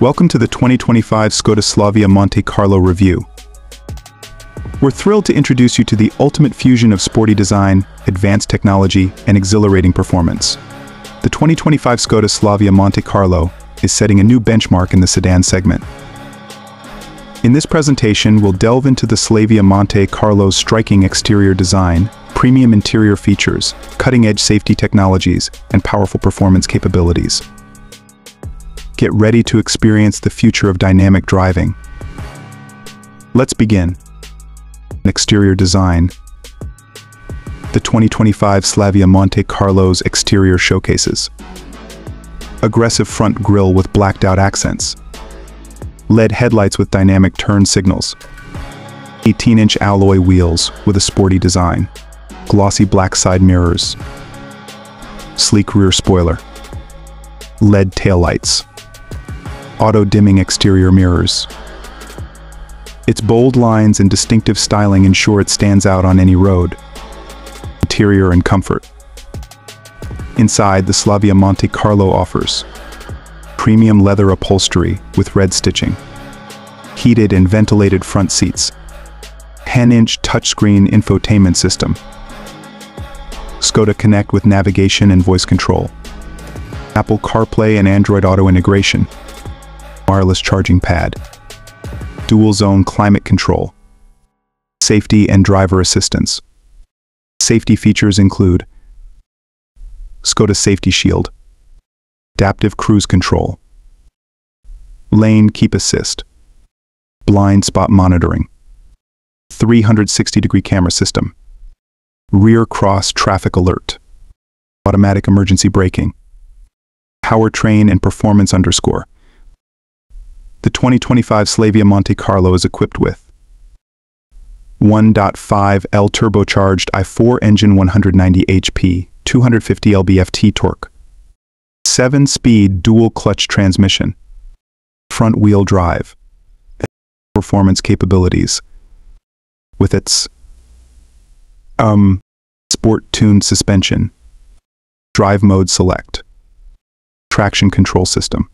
Welcome to the 2025 Skoda Slavia Monte Carlo review. We're thrilled to introduce you to the ultimate fusion of sporty design, advanced technology, and exhilarating performance. The 2025 Skoda Slavia Monte Carlo is setting a new benchmark in the sedan segment. In this presentation, we'll delve into the Slavia Monte Carlo's striking exterior design, premium interior features, cutting-edge safety technologies, and powerful performance capabilities. Get ready to experience the future of dynamic driving. Let's begin. Exterior design. The 2025 Slavia Monte Carlo's exterior showcases. Aggressive front grille with blacked out accents. LED headlights with dynamic turn signals. 18-inch alloy wheels with a sporty design. Glossy black side mirrors. Sleek rear spoiler. LED taillights auto-dimming exterior mirrors. Its bold lines and distinctive styling ensure it stands out on any road. Interior and comfort. Inside, the Slavia Monte Carlo offers premium leather upholstery with red stitching, heated and ventilated front seats, 10-inch touchscreen infotainment system, Skoda Connect with navigation and voice control, Apple CarPlay and Android Auto integration, wireless charging pad, dual zone climate control, safety and driver assistance. Safety features include Skoda Safety Shield, Adaptive Cruise Control, Lane Keep Assist, Blind Spot Monitoring, 360-degree camera system, Rear Cross Traffic Alert, Automatic Emergency Braking, Powertrain and Performance Underscore, the 2025 Slavia Monte Carlo is equipped with. 1.5 L turbocharged i4 engine 190 HP, 250 lb-ft torque, 7-speed dual-clutch transmission, front-wheel drive, performance capabilities, with its um, sport-tuned suspension, drive mode select, traction control system.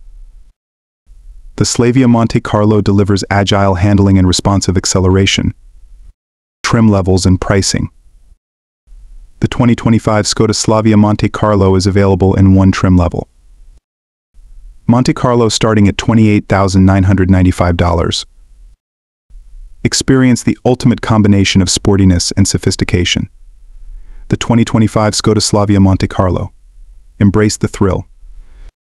The Slavia Monte Carlo delivers agile handling and responsive acceleration. Trim levels and pricing. The 2025 Skoda Slavia Monte Carlo is available in one trim level. Monte Carlo starting at $28,995. Experience the ultimate combination of sportiness and sophistication. The 2025 Skoda Slavia Monte Carlo. Embrace the thrill.